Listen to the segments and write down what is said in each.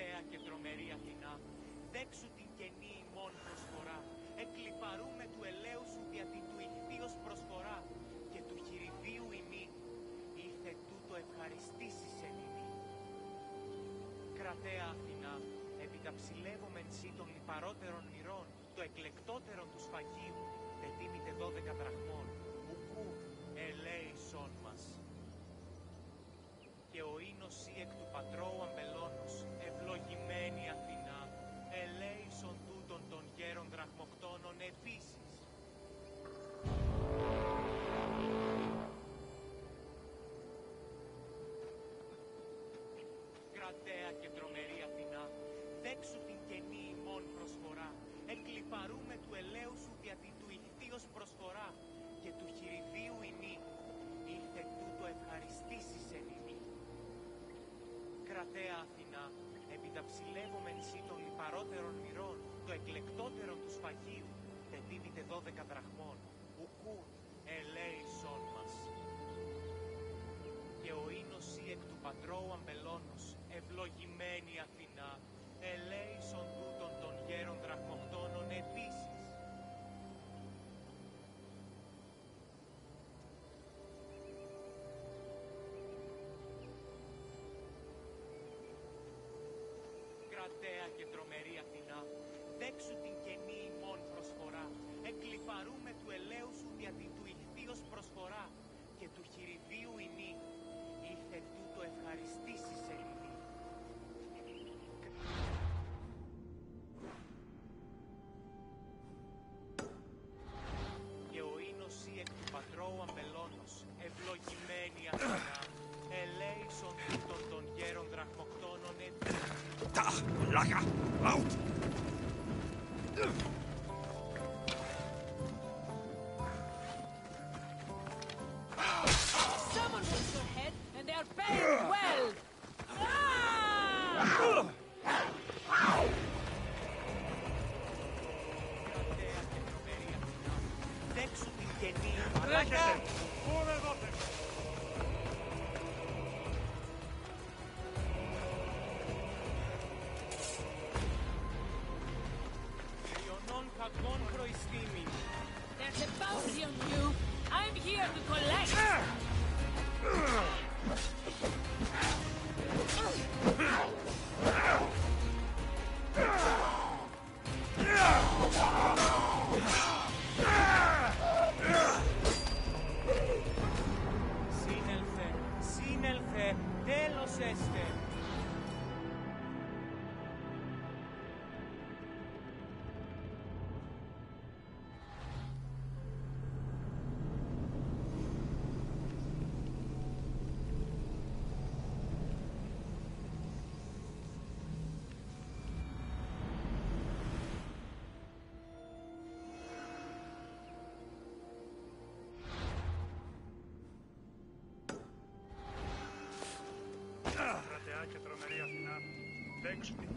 Κρατέα και τρομερή Αθηνά, δέξου την καινή ημών προσφορά, εκλυπαρούμε του ελαίου σου δια την του ηχθείος προσφορά, και του χειριδίου ημί, ήρθε τούτο ευχαριστήσεις εν ημί. Κρατέα Αθηνά, επιταψιλεύομεν σύ των λιπαρότερων μυρών, το εκλεκτότερον του σφαγίου, τετίμητε δώδεκα δραχμών, ουκού ελέησόν Κρατέα και τρομερή Αθηνά, δέξου την καινή ημών προσφορά, εκλυπαρούμε του ελαίου σου δια την του ηχθείος προσφορά, και του χειριδίου ημί, ήρθε τούτο ευχαριστήσεις εν ημί. Κρατέα Αθηνά, επιταψιλεύομεν σύ των λιπαρότερων μυρών, το εκλεκτότερον του σφαγίου, τετίμητε δώδεκα δραχμών, ουκούν ελέησόν μας. Και ο ίνος σύ εκ του πατρώου αμπελώνος, ευλογημένη Αθηνά, ελέησον τούτων των γέρων δραχμοκτώνων επίσης. Κρατέα και τρομερή Αθηνά, δέξου την καινή ημών προσφορά, εκλυπαρούμε του ελαίου σου δια την του ηχθείος προσφορά, και του χειριδίου ημί, ήρθε τούτο ευχαριστήσεις εν Laka, out! Someone puts their head, and they are faring! Δέξου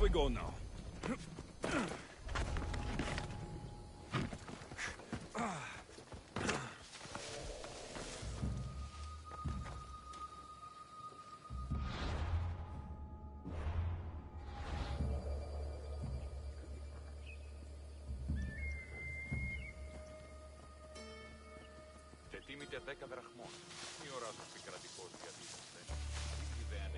Off we go now; Και τίμητε 10 δραχμών. Μη ώρα σου επικρατικός γιατί είσαστε. Τι ιδέα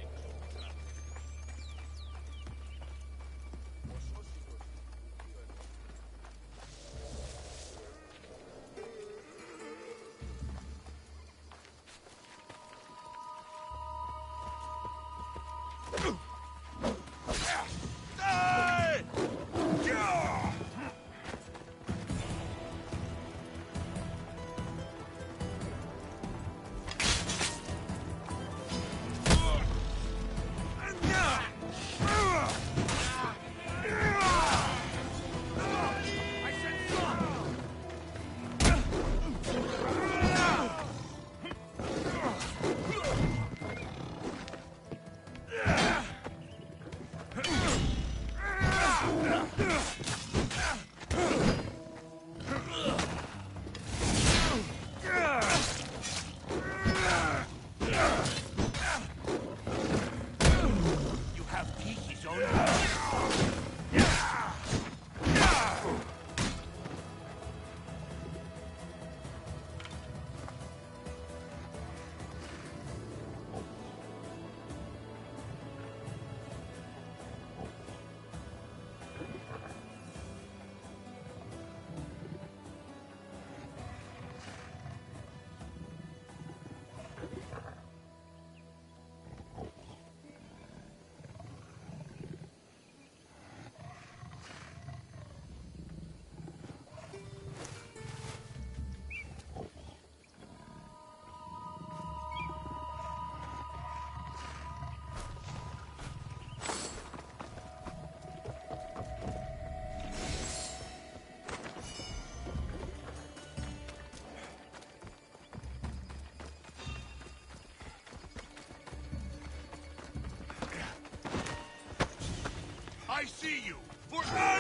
see you forever!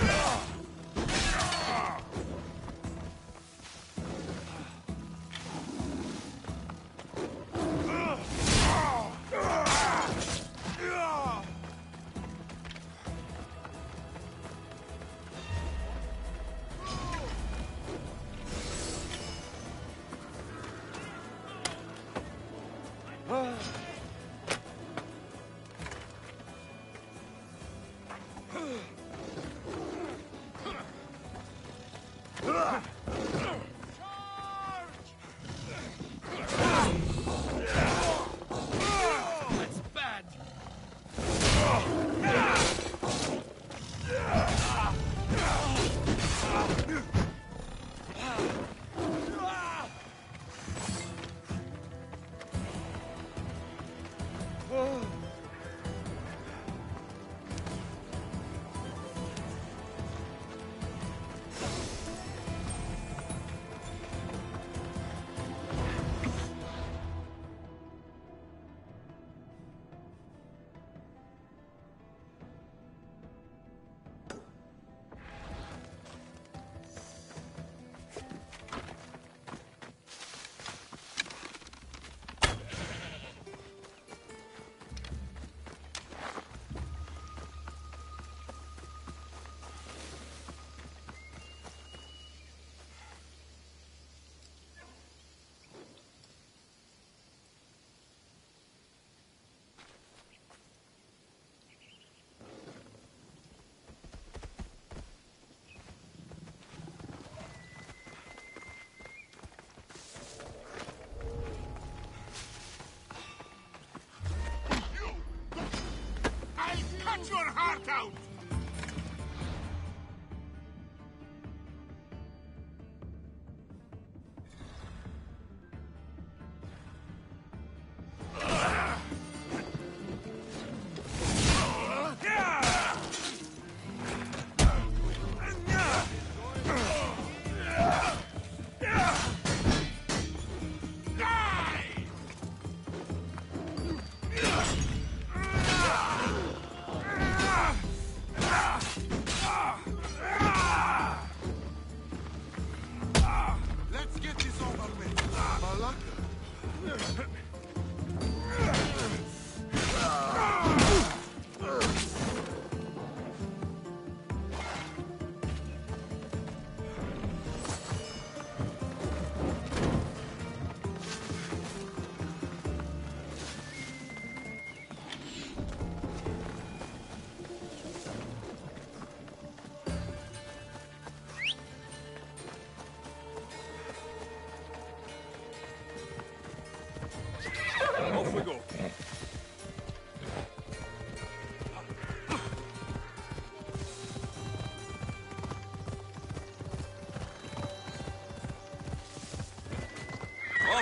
Your heart out!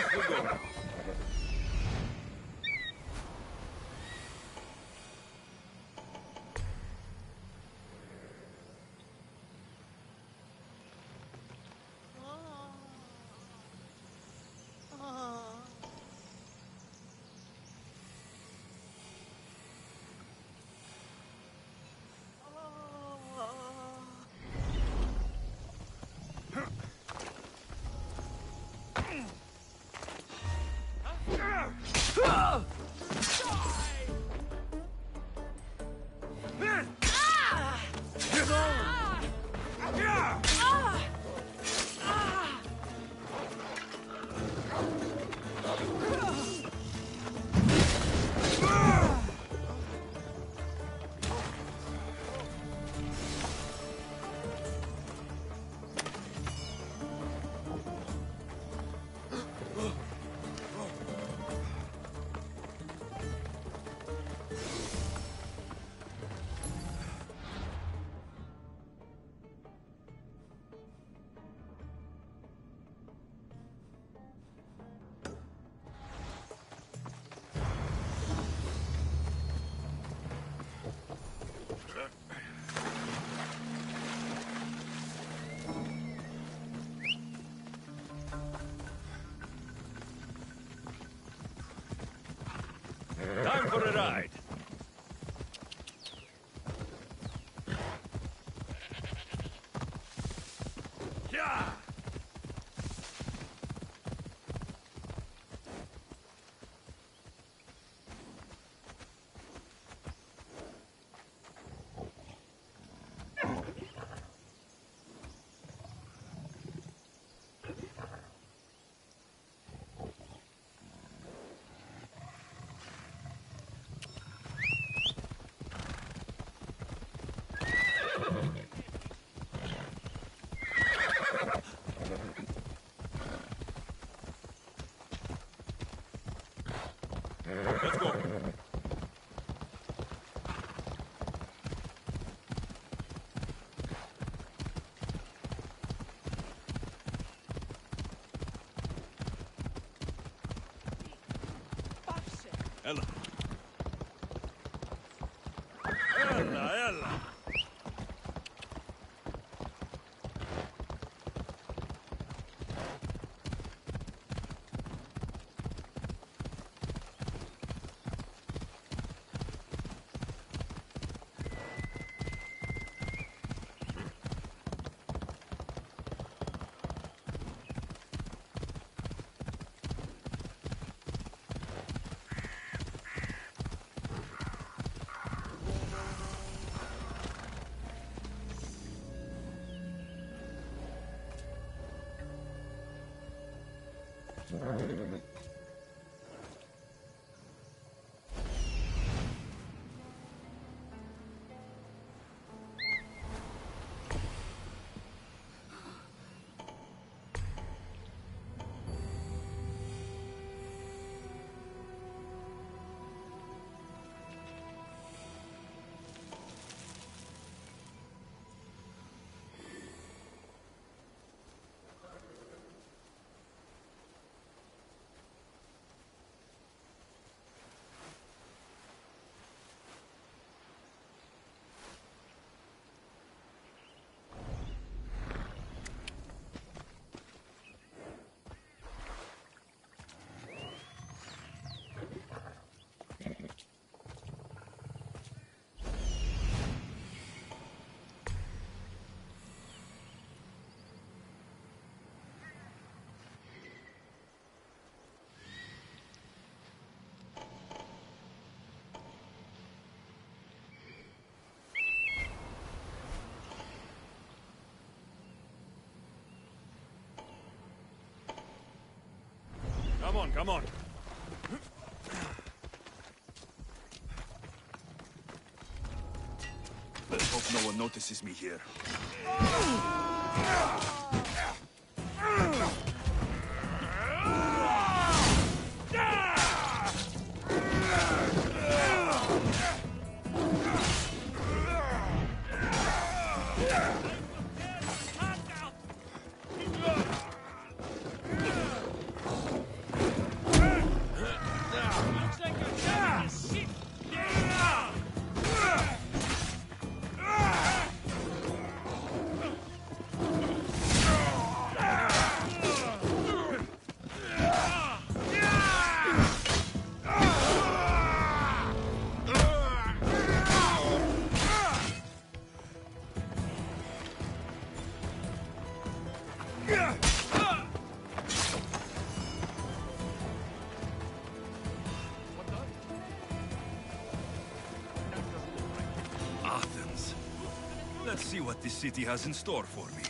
off we go. Let's go. Mm-hmm. Come on. Let's hope no one notices me here. This city has in store for me.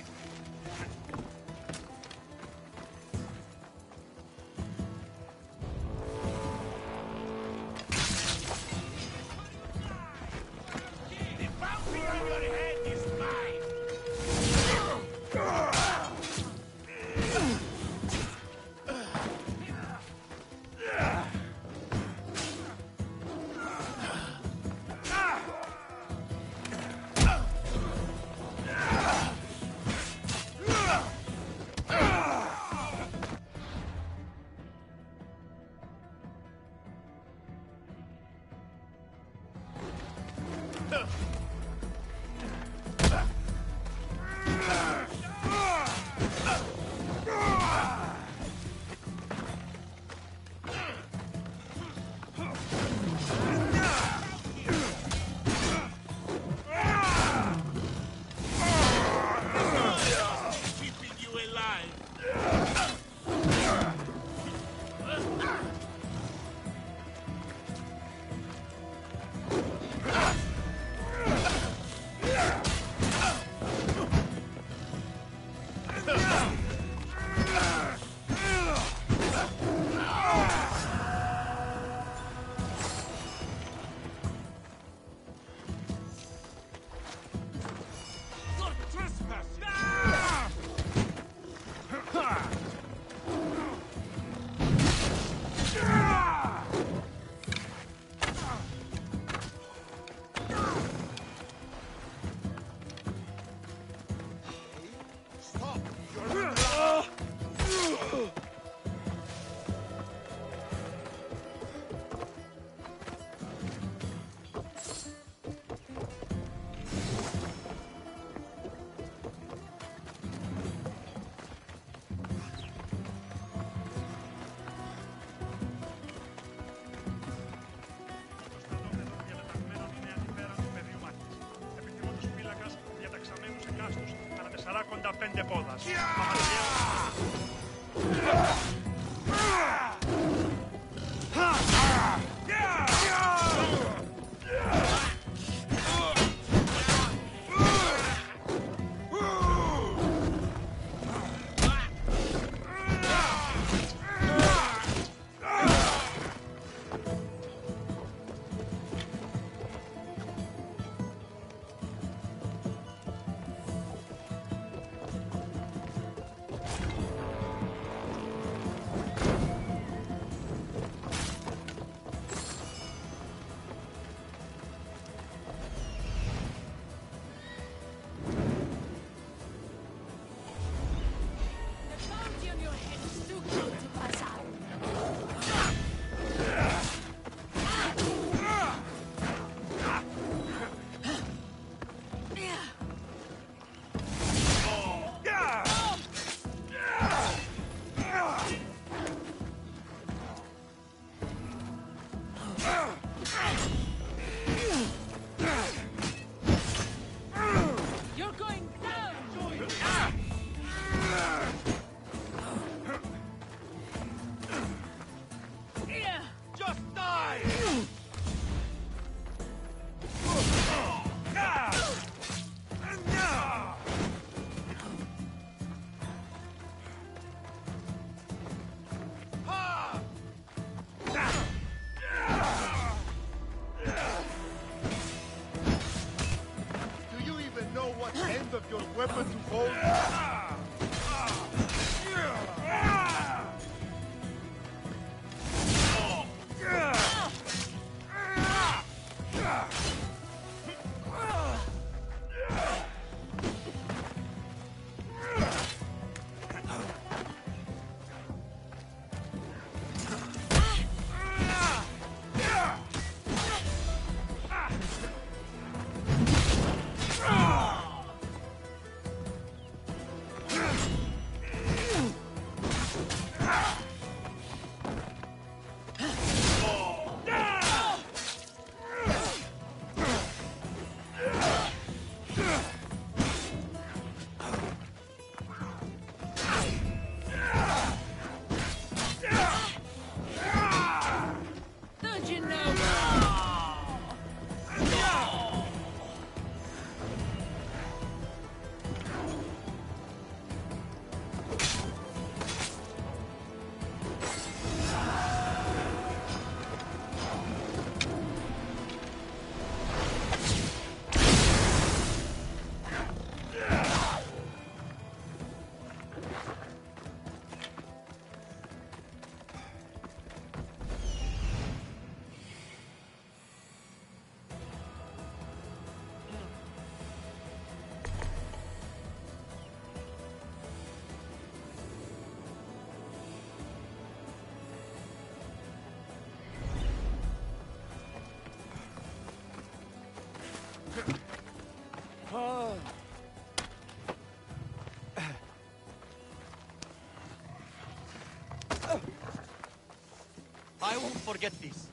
I won't forget this.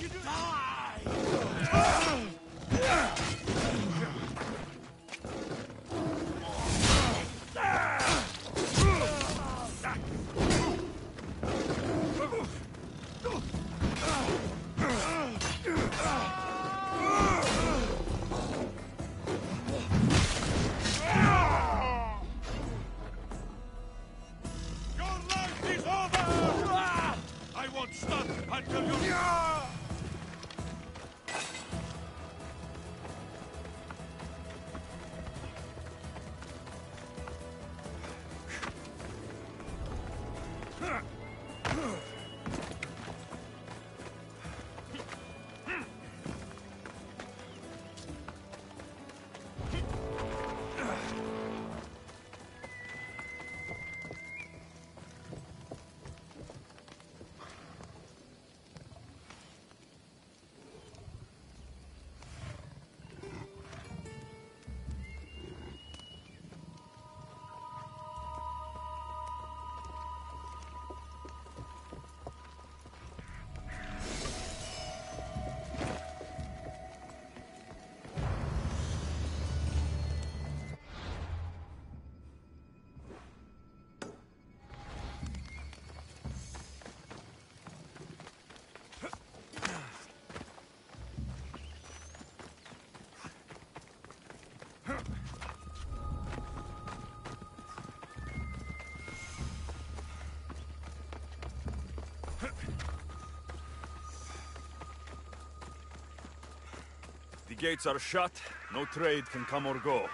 you do? Ah! Gates are shut, no trade can come or go,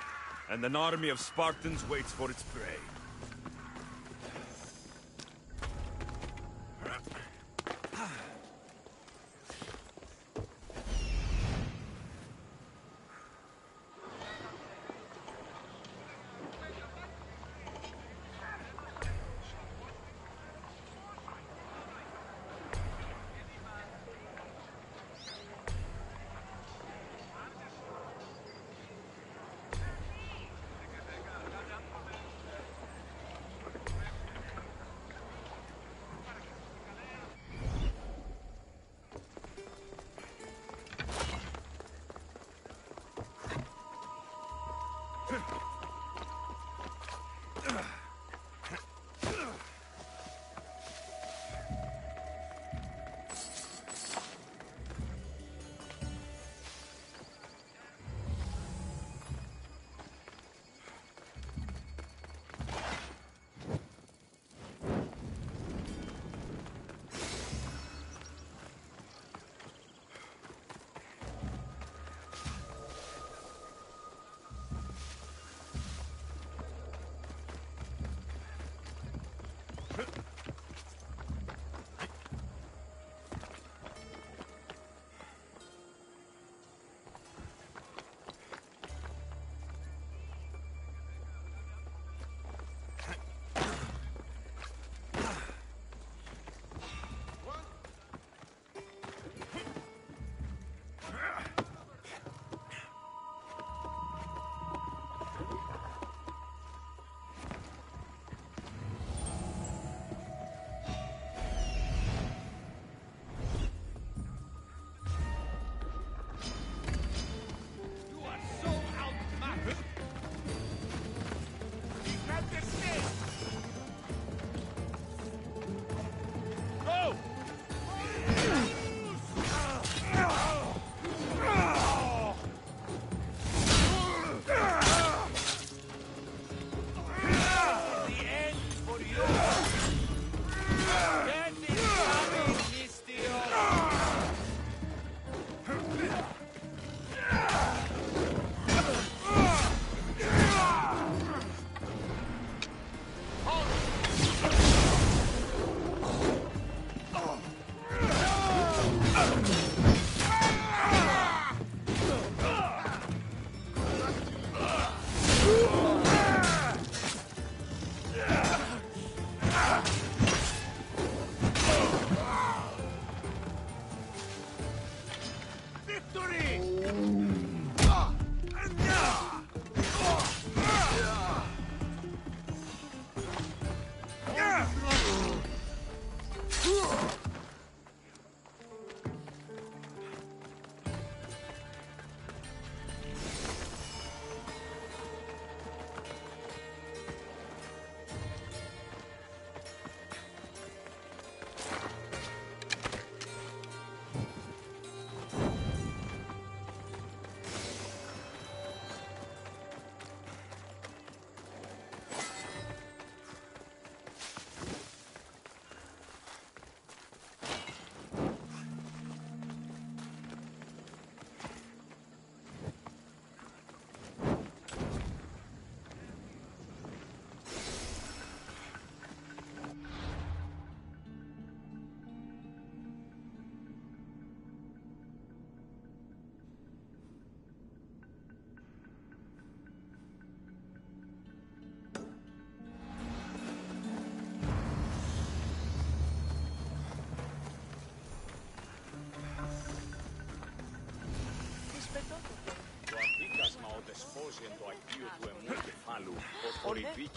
and an army of Spartans waits for its prey.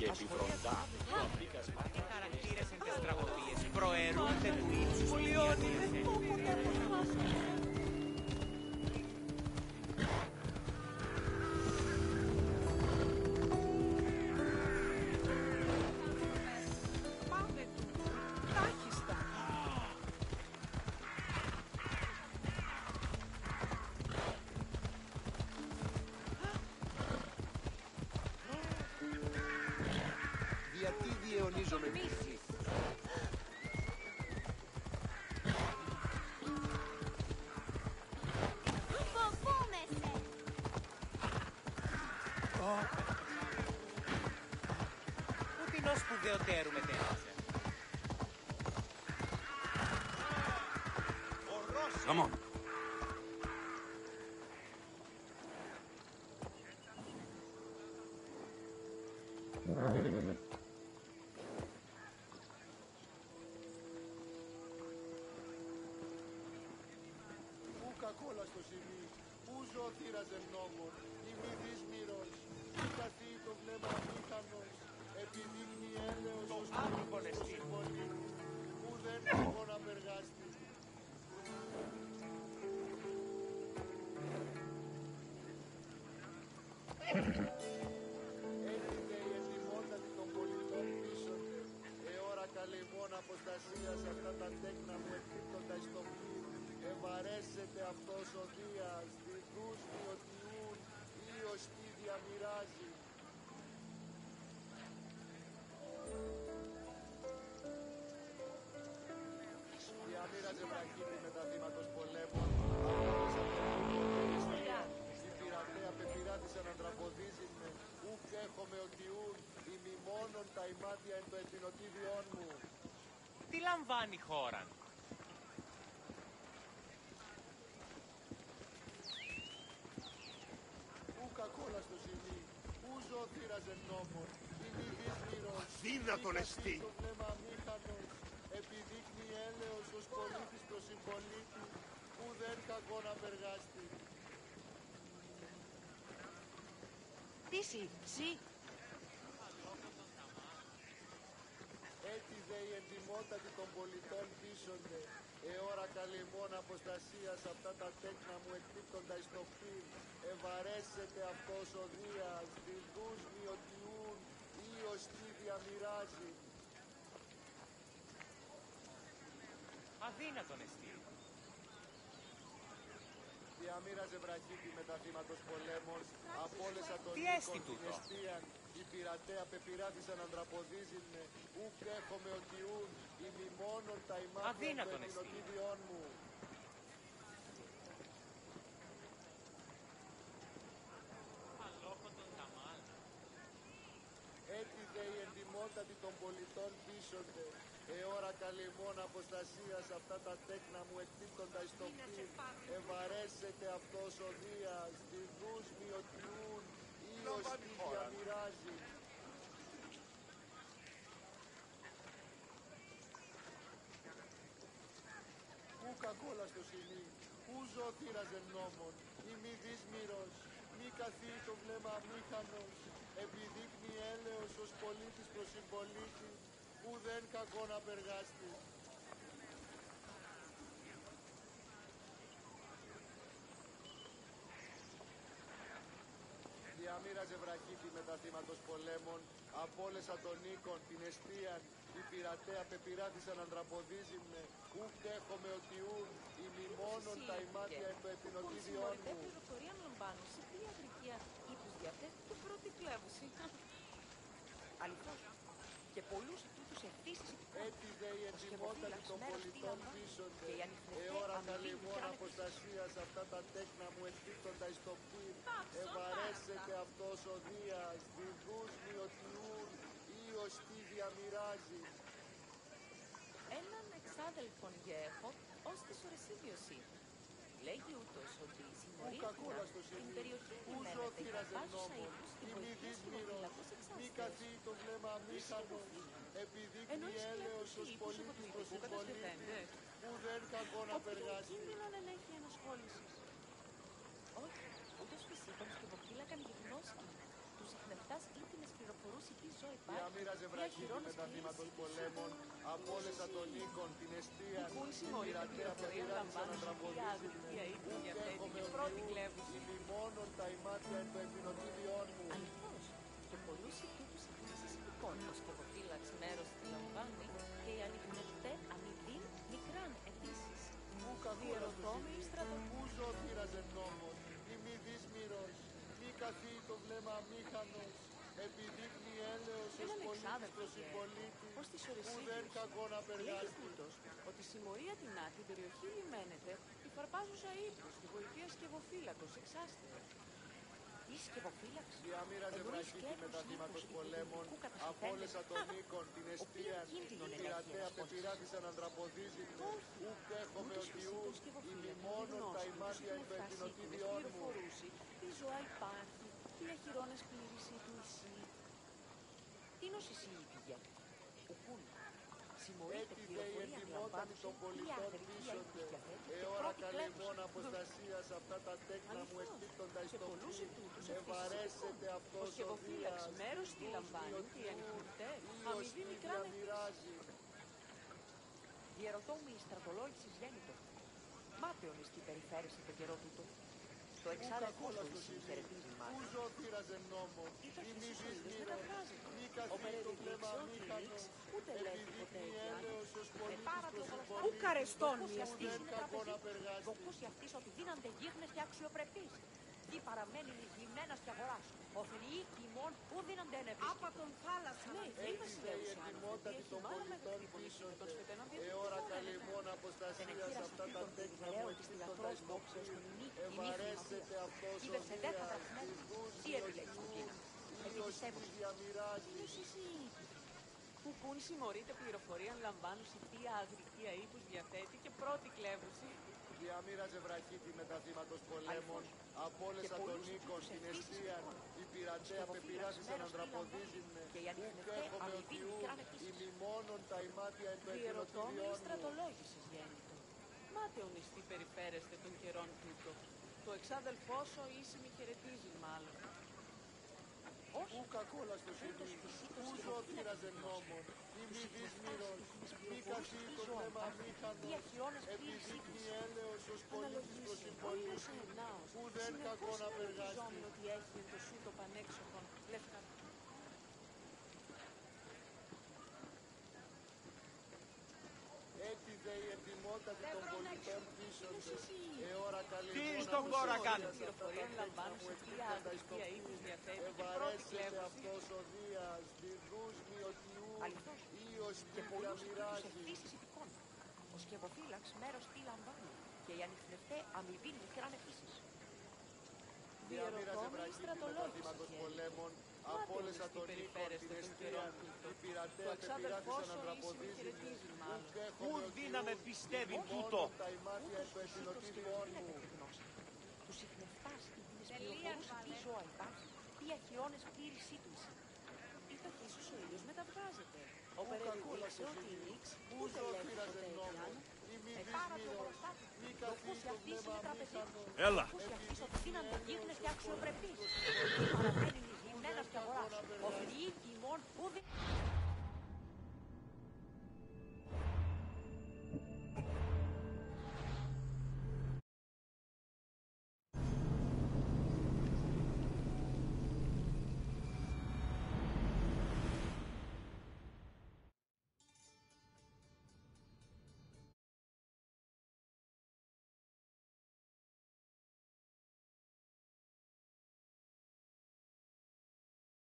Φωσφορηθεί και επιβροντά. Το την ως σπουδαιοτέρου μετέφρασε. Come on. Πού κακόλα στο σημείο, πού ζω θύραζε νόμων, η μη δύσμυρος, μη καθεί το βλέμμα μήχανος, επιδείκνει έλεος ως Άνθρωπον το εσύ. συμβολή, που δεν έχω να περγάστη. Έρχεται η ετοιμότατη των πολιτών πίσονται, εώρα καλυμμών αποστασίας αυτά τα τέκνα μου εκπίπτοντα εις το πλοίο. Ευαρέσεται αυτός ο Δίας, διδούς μειωτιούν, ή ως τι διαμοιράζει. Λαμβάνει η χώρα. Ου κακόλας στο ζημί, ου ζω θύραζε νόμων, η μη δύσμυρος, Αδύνατον μη εστί. καθεί Το βλέμμα αμήχανος, επιδείκνει έλεος ως πολίτης προς συμπολίτη, που δεν κακό να περγάστη. Τι σι, σι. Έτσι δε η εντιμότατη των πολιτών πίσονται, εώρα καλυμμών αποστασίας αυτά τα τέκνα μου εκπίπτοντα εις το πυρ, ευαρέσεται αυτός ο Δίας, διδούς μειωτιούν, ή ως τι διαμοιράζει. Αδύνατον εστί. Διαμοίραζε βραχίτη με τα θύματος πολέμων, απόλεσα τον Τι οίκον έστι την τούτο; εστίαν, η πειρατέα πεπειράτησαν αντραποδίζειν με, ουκ έχομαι οτιούν, ημιμόνον τα ημάτια του Αδύνατον εστί. εθνοτήδιόν μου. Έτσι δε η εντιμότατη των πολιτών πίσονται, εώρα καλυμμών αποστασίας αυτά τα τέκνα μου εκτύπτοντα εις το πυρ, ευαρέσεται αυτός ο Δίας, διδούς μειωτιούν, ή ως τι διαμοιράζει. Πού κακόλα στο σημεί, πού ζω θύραζε νόμων, ή μη δύσμυρος, μη καθεί το βλέμμα αμήχανος, επιδείκνει έλεος ως πολίτης προς συμπολίτη, που δεν κακό να περγάστη. Διαμοίραζε βραχίτη με τα θύματος πολέμων, απόλεσα τον οίκον, την εστίαν, η πειρατέα πεπειράτησαν αντραποδίζει με, ουκ έχομαι οτιούν, ημιμόνον τα ημάτια εν το εθνοτήδιόν Συγχωρητέ μου. πληροφορία λαμβάνω σε τι ιατρική ύπους διαθέτει του πρώτη κλέβουση. Αληθώς. Και πολλούς τούτους ευθύσεις Έτσι δε η εντυμότατη των πολιτών πίσονται, εώρα καλυμμών αποστασίας αυτά τα τέκνα μου εκπίπτοντα εις το πυρ, ευαρέσεται αυτός ο Δίας, διδούς μειωτιούν, ή ως τι διαμοιράζει. Έναν εξάδελφον γέχω, ως της ορεσίδιος Λέγει ούτως ότι η Πού κακόλα στο συμμορία την σημείο, περιοχή πού ζω κυμαίνεται για θύραζε βάζουσα νόμων, ύπους ή και μη βοηθούς δύσμυρος, κοινοφυλακούς μη εξάστες. καθεί το βλέμμα αμήχανος, Ενώ επιδείκνει η έλεος ως ύπους από πολίτης του προς ειδικού συμπολίτη, κατασκευαίνεται. που δεν κακό να Όποιον περγάσει. κίνδυνο δεν έχει ενασχόλησης. Όχι, ούτε Διαμήραζε βραχή με τα θύματος πολέμων, απόλυσα τον οίκον, την αιστεία, Πούν την συμμορία την πειρατεία πληροφορία πεπειράτησα να λαμβάνουν σε τραγουδήσει διάδικη ύπνο διαθέτει και πρώτη κλέβουση. ημιμόνον τα ημάτια εν το επινοτήριόν μου. Αληθώς. Και πολλούς ετούτους επίσης ειδικών ο σκοποφύλαξ μέρος τη λαμβάνει και οι ανιχνευτέ αμοιβήν μικράν επίσης. Πού Διερωτώμενοι Πού στρατοπούς. ζωθήραζε νόμος, η μη δύσμυρος, μη καθεί το βλέμμα αμήχανος, επιδείκνει έλεος ως Έναν πολίτης εξάδελφο προς και συμπολίτης, ως της που δεν Ορεσίδης. κακό να Λέει περγάστη. τούτος ότι συμμορία την άκρη περιοχή λιμένεται η φαρπάζουσα ύπνος τη βοηθεία σκευοφύλακος εξάστηκε. Η σκευοφύλαξη Διαμήραζε Ενώ η βραχή σκέπους με τα θύματος ύπους πολέμων, υπηρετικού κατασχεθέντε. απόλυσα τον οίκον, την Οποίον αιστεία, κίνδυνον την ελέγχει πειρατέα ένας πεπειράτησα να ντραποδίζει, Όχι. ουκ έχομαι Ούτως ο και Θεού, το σκευοφύλακο ημιμόνον τα ημάτια εν το επινοτήριόν μου. Η ζωά υπάρχει, η αχυρώνας πλήρηση του ισή. Τι νος ισή η πηγέ. Ουκούν. Συμμορείται Έτσι δε η πληροφορία εντυμότατη αντιλαμβάνουσε των η πολιτών αγρική πείσονται. διαθέτει και Εώρα πρώτη καλυμμών κλέβουση. αποστασίας αυτά τα τέκνα μου Αληθώς. εκπίπτοντα εις Και το πολλούς φύλλο. ετούτους Ευαρέσεται Ο αυτός ο σκευοφύλαξ Δίας, μέρος τη τους λαμβάνει και οι διωτιού, ανοιχτέ ήλιος αμοιβή τι μικρά με διαμοιράζει. Διερωτώ με η στρατολόγησης γέννητο. Μάταιον εις τι περιφέρεσαι το καιρό τούτο. Το εξάδελφό Ουκ σου ακόλα στο εις χαιρετίζει Πού μάλλον. ζωθήραζε νόμο, Ήταν η και μη στους ήλιους δυσμύρος, μεταφράζεται. μη Ο καθεί το Περεδίδης, βλέμμα ο αμήχανος, Τιλίξ, ούτε λέει ποτέ επιδείκνει έτσι έλεος ως Με πολίτης πάρα προς το συμπολίτη. Ου καρεστών Που μη δεν κακό να περγάστη. Δοκούς αυτής ότι δίνανται γύρνες και αξιοπρεπείς. Τι παραμένει λυγμένας και αγοράς. Ο Θεοί ημών που δίνανται ενεπίσκεπτος. Άπα τον θάλασσα. Ναι, Έτσι λέει δε η βασιλεύουσα Άννα, εντυμότατη ότι των έχει μάλλον πολιτών μεγαλύτερη πολίτη με τον πείσονται. Σφετένον Εώρα διατηρητικό καλυμμών Δεν αποστασίας εκείρας αυτά αυτή τα τον τέκνα μου περιβερέω της εκπίπτοντα λιγαθρός εις το δόξος φύλλο. των ημί Ευαρέσεται αυτός ο Είδε σε δέκα Δίας, δραχμές. της γους Τι επιλέξεις την διωτιού, Κίνα. ήλιος τι Επιστεύουν. διαμοιράζει. Που πουν συμμορείται πληροφορία λαμβάνουν σε τι αγρική αήπους διαθέτει και πρώτη κλέβουση. Διαμήραζε βραχίτη με τα θύματος πολέμων, απόλυσα Και τον πολλούς οίκον, τους την ευτύχησε αιστεία, λοιπόν. η πειρατέα Σκευοφύλαξ πεπειράτησα να μέρος τι ντραποδίζει με, και οι ουκ ανιχνευτέ έχομαι ο αμοιβή Θεού, μικράν επίσης. ημιμόνον τα ημάτια εν το Διερωτώ με επινοτήριόν μου. στρατολόγησης γέννητο. Μάταιον εις τι περιφέρεστε των καιρών τούτο. Το εξάδελφό σου ίσιμη χαιρετίζει μάλλον. Όχι, Πού κακόλας στο Ούτως σημείο, φυσίτως πού και ζωθήραζε φύλακες νόμο, η μη δύσμυρος, μη καθεί το Ζώα πνεύμα υπάρχουν. αμήχανος, Τι αχυρώνες πλήρης επιδείκνει ύπνος. έλεος ως πολίτης προς συμπολίτη, που δεν κακό να περγάστη. ότι έχει εν το σου το πανέξοχον λευκά. Έτσι δε η εντυμότατη των πολιτών πείσονται, εώρα καλή Τι μόνα στον που κόρα σε κάνω. οδηγία σε αυτά τα Πληροφορία τέκνα λαμβάνουν μου σε τι εκπίπτοντα εις το αγρική φύλλο. αήπους διαθέτει και πρώτη Ευαρέσεται κλέβουση. αυτός ο Δίας, διδούς μυωτιού, Αληθώς. ίος Και τι πολλούς τους διαμοιράζει. ευθύσεις ειδικών. Ο σκευοφύλαξ μέρος τι λαμβάνει και οι ανιχνευτέ αμοιβή μικράν επίσης. Διαμήραζε Διερωτώμενοι βραχίτη με τα στρατολόγησης θύματος γέννητο. πολέμων, Μάταιον απόλυσα εις τι τον οίκον, περιφέρεστε την των αιστεία, καιρών τούτο. η Το πειρατέα εξάδελφό πεπειράτησα να σου ίσιμη ντραποδίζει, χαιρετίζει μάλλον. ουκ έχομαι Πού ο δύναμε Θεούς, πιστεύει ημιμόνον τούτο. τα ημάτια εν Ούτως το φυσίτως και επινοτήριόν μου. Ύπνες Τελεία, πληροφορούσε τι βάλε. ζώα υπάρχει, τι αχυρώνες πλήρησή του είσαι. Ή το ίσως ο ήλιος μεταβγάζεται. Ο κακούλα Περεδίδης, σε ο φίλη. Τιλίξ, Πού ούτε λέει ζωθήραζε ποτέ νόμο, Ιάννου, η μη με πάρα το δύσμυρος, μπροστά του. μη Το καθεί ακούσει το αυτή πνεύμα με τραπεζίτη. αμήχανο. Έλα. Ακούσει αυτής ότι δίνανται γύρνες και αξιοπρεπείς. Τι παραμένει λυγμένας και αγοράς. Ο Φριή ημών, ουδε...